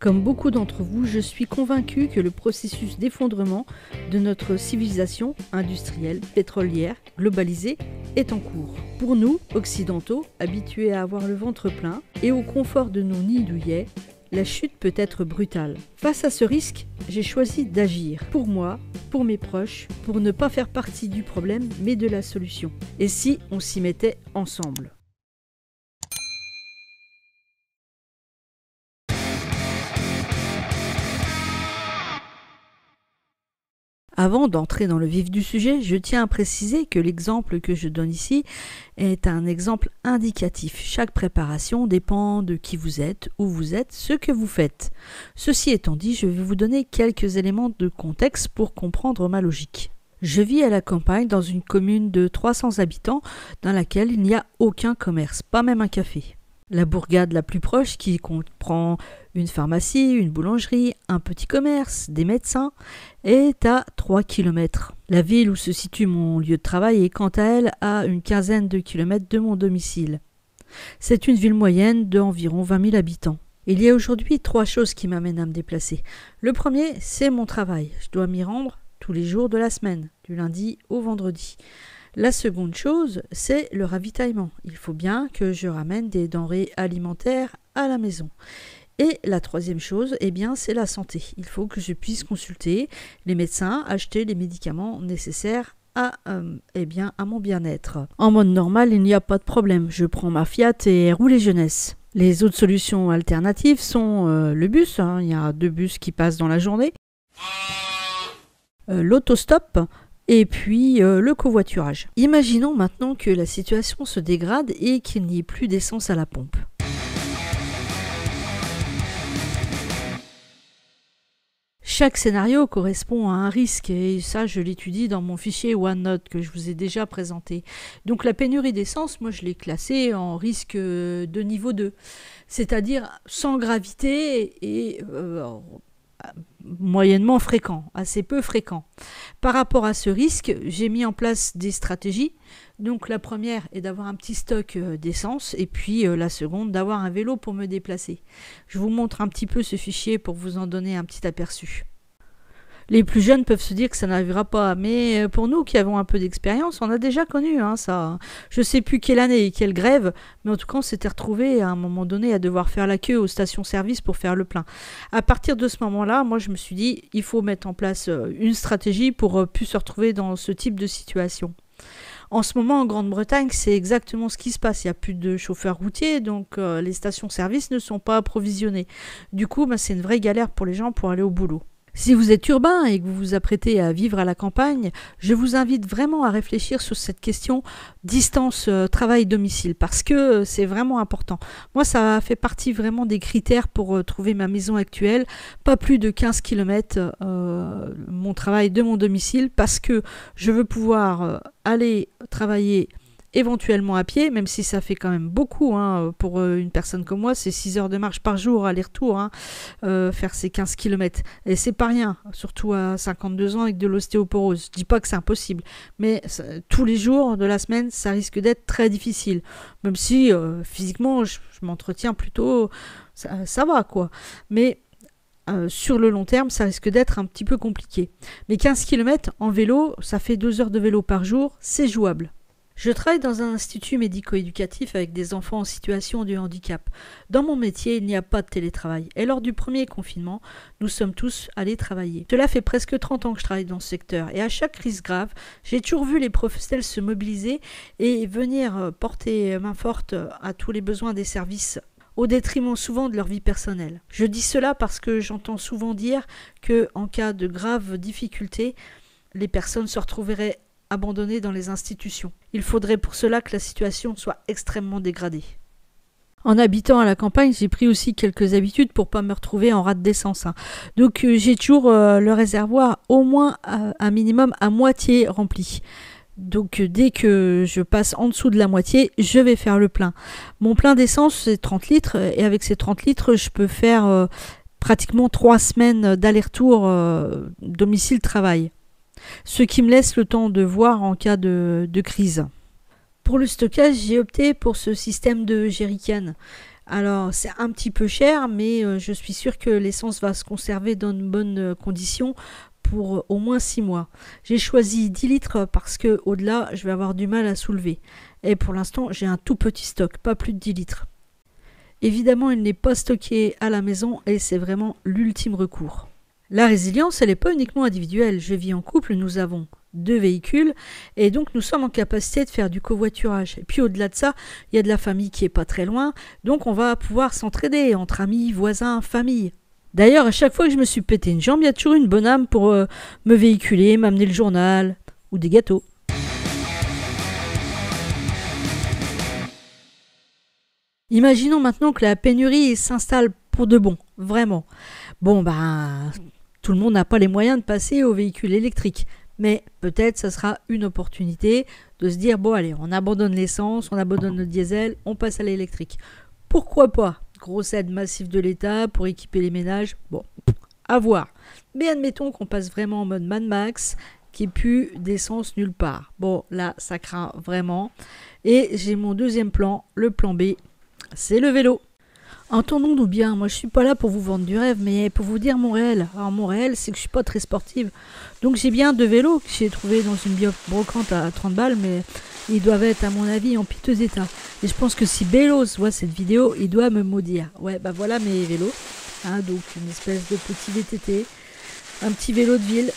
Comme beaucoup d'entre vous, je suis convaincu que le processus d'effondrement de notre civilisation industrielle, pétrolière, globalisée est en cours. Pour nous, occidentaux, habitués à avoir le ventre plein et au confort de nos nids douillets, la chute peut être brutale. Face à ce risque, j'ai choisi d'agir. Pour moi, pour mes proches, pour ne pas faire partie du problème, mais de la solution. Et si on s'y mettait ensemble? Avant d'entrer dans le vif du sujet, je tiens à préciser que l'exemple que je donne ici est un exemple indicatif. Chaque préparation dépend de qui vous êtes, où vous êtes, ce que vous faites. Ceci étant dit, je vais vous donner quelques éléments de contexte pour comprendre ma logique. Je vis à la campagne dans une commune de 300 habitants dans laquelle il n'y a aucun commerce, pas même un café. La bourgade la plus proche, qui comprend une pharmacie, une boulangerie, un petit commerce, des médecins, est à 3 km. La ville où se situe mon lieu de travail est quant à elle à une quinzaine de kilomètres de mon domicile. C'est une ville moyenne d'environ 20 000 habitants. Il y a aujourd'hui trois choses qui m'amènent à me déplacer. Le premier, c'est mon travail. Je dois m'y rendre tous les jours de la semaine, du lundi au vendredi. La seconde chose, c'est le ravitaillement. Il faut bien que je ramène des denrées alimentaires à la maison. Et la troisième chose, eh bien, c'est la santé. Il faut que je puisse consulter les médecins, acheter les médicaments nécessaires à, euh, eh bien, à mon bien-être. En mode normal, il n'y a pas de problème. Je prends ma Fiat et roule les jeunesse. Les autres solutions alternatives sont euh, le bus. Hein. Il y a deux bus qui passent dans la journée. Euh, l'autostop, et puis euh, le covoiturage. Imaginons maintenant que la situation se dégrade et qu'il n'y ait plus d'essence à la pompe. Chaque scénario correspond à un risque et ça je l'étudie dans mon fichier OneNote que je vous ai déjà présenté. Donc la pénurie d'essence, moi je l'ai classée en risque de niveau 2, c'est-à-dire sans gravité et euh, moyennement fréquent, assez peu fréquent. Par rapport à ce risque, j'ai mis en place des stratégies. Donc la première est d'avoir un petit stock euh, d'essence et puis euh, la seconde d'avoir un vélo pour me déplacer. Je vous montre un petit peu ce fichier pour vous en donner un petit aperçu les plus jeunes peuvent se dire que ça n'arrivera pas. Mais euh, pour nous qui avons un peu d'expérience, on a déjà connu hein, ça. Je sais plus quelle année et quelle grève, mais en tout cas, on s'était retrouvé à un moment donné à devoir faire la queue aux stations-service pour faire le plein. À partir de ce moment-là, moi, je me suis dit, il faut mettre en place euh, une stratégie pour euh, plus se retrouver dans ce type de situation. En ce moment, en Grande-Bretagne, c'est exactement ce qui se passe. Il n'y a plus de chauffeurs routiers, donc les stations-service ne sont pas approvisionnées. Du coup, bah, c'est une vraie galère pour les gens pour aller au boulot. Si vous êtes urbain et que vous vous apprêtez à vivre à la campagne, je vous invite vraiment à réfléchir sur cette question distance euh, travail-domicile parce que euh, c'est vraiment important. Moi, ça fait partie vraiment des critères pour euh, trouver ma maison actuelle. Pas plus de 15 km mon travail de mon domicile parce que je veux pouvoir aller travailler éventuellement à pied, même si ça fait quand même beaucoup hein, pour euh, une personne comme moi, c'est 6 heures de marche par jour aller-retour, hein, euh, faire ces 15 km. Et c'est pas rien, surtout à 52 ans avec de l'ostéoporose. Je dis pas que c'est impossible, mais tous les jours de la semaine, ça risque d'être très difficile. Même si euh, physiquement, je, m'entretiens plutôt, ça, va quoi. Mais sur le long terme, ça risque d'être un petit peu compliqué. Mais 15 km en vélo, ça fait 2 heures de vélo par jour, c'est jouable. Je travaille dans un institut médico-éducatif avec des enfants en situation de handicap. Dans mon métier, il n'y a pas de télétravail. Et lors du premier confinement, nous sommes tous allés travailler. Cela fait presque 30 ans que je travaille dans ce secteur. Et à chaque crise grave, j'ai toujours vu les professionnels se mobiliser et venir euh, porter main forte à tous les besoins des services au détriment souvent de leur vie personnelle. Je dis cela parce que j'entends souvent dire que en cas de graves difficultés, les personnes se retrouveraient abandonnés dans les institutions. Il faudrait pour cela que la situation soit extrêmement dégradée. En habitant à la campagne, j'ai pris aussi quelques habitudes pour pas me retrouver en rate d'essence. Hein. Donc euh, j'ai toujours euh, le réservoir au moins euh, un minimum à moitié rempli. Donc dès que je passe en dessous de la moitié, je vais faire le plein. Mon plein d'essence c'est 30 litres et avec ces 30 litres, je peux faire pratiquement 3 semaines d'aller-retour domicile-travail ce qui me laisse le temps de voir en cas de, crise. Pour le stockage, j'ai opté pour ce système de jerrycan. Alors c'est un petit peu cher, mais euh, je suis sûre que l'essence va se conserver dans de bonnes euh, conditions pour au moins 6 mois. J'ai choisi 10 litres parce que au-delà, je vais avoir du mal à soulever. Et pour l'instant, j'ai un tout petit stock, pas plus de 10 litres. Évidemment, il n'est pas stocké à la maison et c'est vraiment l'ultime recours. La résilience, elle n'est pas uniquement individuelle. Je vis en couple, nous avons deux véhicules et donc nous sommes en capacité de faire du covoiturage. Et puis au-delà de ça, il y a de la famille qui est pas très loin, donc on va pouvoir s'entraider entre amis, voisins, famille. D'ailleurs, à chaque fois que je me suis pété une jambe, il y a toujours une bonne âme pour euh, me véhiculer, m'amener le journal ou des gâteaux. Imaginons maintenant que la pénurie s'installe pour de bon, vraiment. Bon, ben, tout le monde n'a pas les moyens de passer au véhicule électrique. Mais peut-être ça sera une opportunité de se dire bon allez, on abandonne l'essence, on abandonne le diesel, on passe à l'électrique. Pourquoi pas? Grosse aide massive de l'État pour équiper les ménages. Bon, à voir. Mais admettons qu'on passe vraiment en mode Mad Max, qui plus d'essence nulle part. Bon, là, ça craint vraiment. Et j'ai mon deuxième plan, le plan B, c'est le vélo. Entendons-nous bien, moi je suis pas là pour vous vendre du rêve, mais pour vous dire mon réel. Alors mon réel, c'est que je suis pas très sportive. Donc j'ai bien deux vélos que j'ai trouvé dans une bio brocante à 30 balles, mais ils doivent être à mon avis en piteux état. Et je pense que si Bélos voit cette vidéo, il doit me maudire. Ouais, bah voilà mes vélos. Hein, donc une espèce de petit VTT, un petit vélo de ville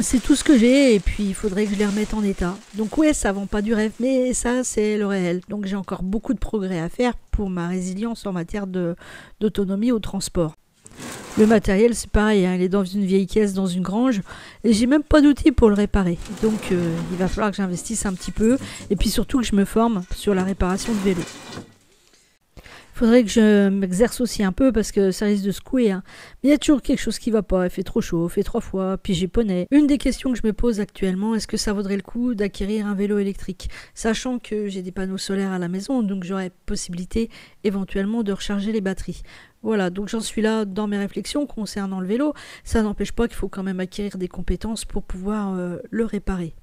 c'est tout ce que j'ai et puis il faudrait que je les remette en état. Donc ouais, ça vend pas du rêve, mais ça c'est le réel. Donc j'ai encore beaucoup de progrès à faire pour ma résilience en matière d'autonomie au transport. Le matériel c'est pareil, hein, il est dans une vieille caisse, dans une grange, et j'ai même pas d'outils pour le réparer. Donc euh, il va falloir que j'investisse un petit peu, et puis surtout que je me forme sur la réparation de vélo faudrait que je m'exerce aussi un peu parce que ça risque de secouer. Hein. Mais il y a toujours quelque chose qui va pas. Il fait trop chaud, il fait trois fois, puis j'ai poney. Une des questions que je me pose actuellement, est-ce que ça vaudrait le coup d'acquérir un vélo électrique? Sachant que j'ai des panneaux solaires à la maison, donc j'aurais possibilité éventuellement de recharger les batteries. Voilà, donc j'en suis là dans mes réflexions concernant le vélo. Ça n'empêche pas qu'il faut quand même acquérir des compétences pour pouvoir euh, le réparer.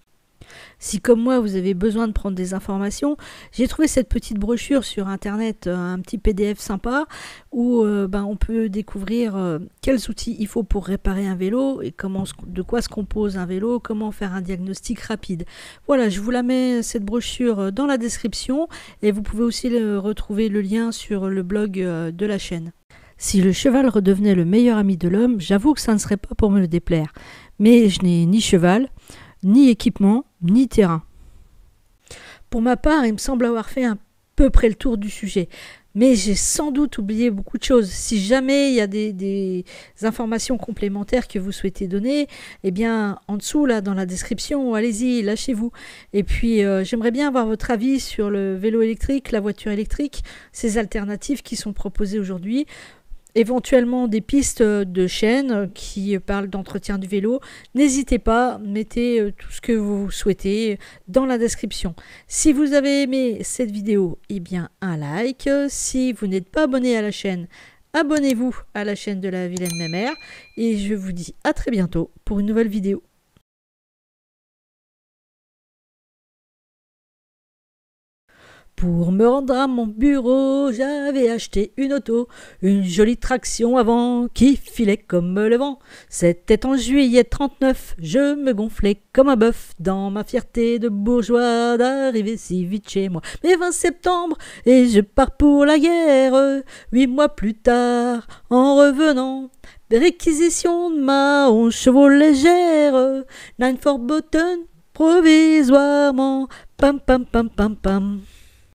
Si comme moi vous avez besoin de prendre des informations, j'ai trouvé cette petite brochure sur internet, euh, un petit PDF sympa où euh, ben, on peut découvrir euh, quels outils il faut pour réparer un vélo et comment, de quoi se compose un vélo, comment faire un diagnostic rapide. Voilà, je vous la mets cette brochure dans la description et vous pouvez aussi retrouver le lien sur le blog de la chaîne. Si le cheval redevenait le meilleur ami de l'homme, j'avoue que ça ne serait pas pour me le déplaire. Mais je n'ai ni cheval, ni équipement, ni terrain. Pour ma part, il me semble avoir fait un peu près le tour du sujet. Mais j'ai sans doute oublié beaucoup de choses. Si jamais il y a des, informations complémentaires que vous souhaitez donner, eh bien, en dessous, là, dans la description, allez-y, lâchez-vous. Et puis, euh, j'aimerais bien avoir votre avis sur le vélo électrique, la voiture électrique, ces alternatives qui sont proposées aujourd'hui éventuellement des pistes de chaîne qui parlent d'entretien du vélo. N'hésitez pas, mettez euh, tout ce que vous souhaitez dans la description. Si vous avez aimé cette vidéo, eh bien un like. Si vous n'êtes pas abonné à la chaîne, abonnez-vous à la chaîne de la vilaine mémère. Et je vous dis à très bientôt pour une nouvelle vidéo. Pour me rendre à mon bureau, j'avais acheté une auto, une jolie traction avant qui filait comme le vent. C'était en juillet 39, je me gonflais comme un bœuf dans ma fierté de bourgeois d'arriver si vite chez moi. Mais 20 septembre et je pars pour la guerre. Huit mois plus tard, en revenant, réquisition de ma on chevaux légère, nine for button provisoirement, pam pam pam pam pam.